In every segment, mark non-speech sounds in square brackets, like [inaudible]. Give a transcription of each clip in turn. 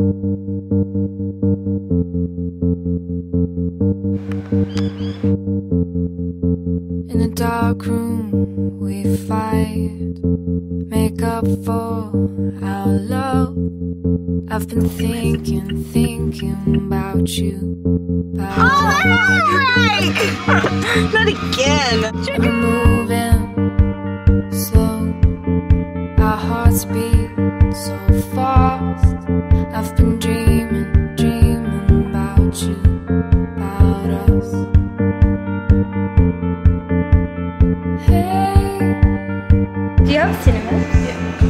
In a dark room, we fight, make up for our love. I've been thinking, thinking about you. About oh, [laughs] Not again. Do you have cinemas? Yeah.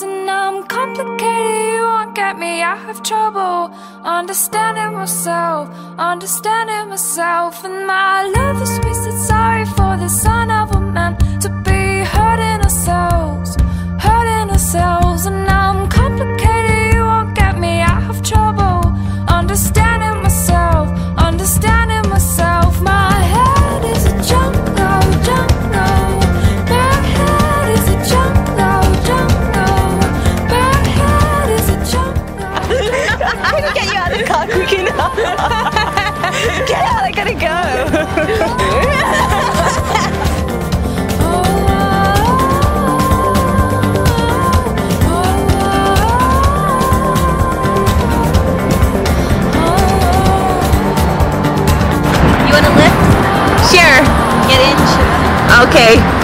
and I'm complicated You won't get me, I have trouble Understanding myself, understanding myself And my love is wasted Okay.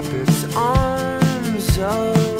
wrap its arms up.